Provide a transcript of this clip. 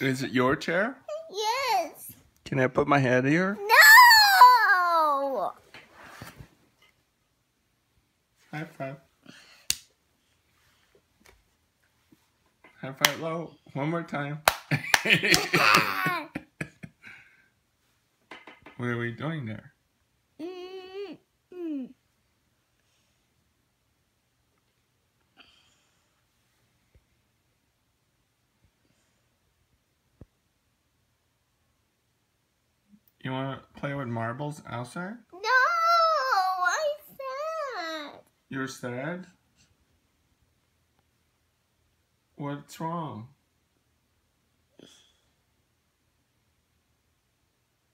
Is it your chair? Yes. Can I put my head here? No. High five. High five low. One more time. what are we doing there? You want to play with marbles outside? No, I said. You're sad? What's wrong?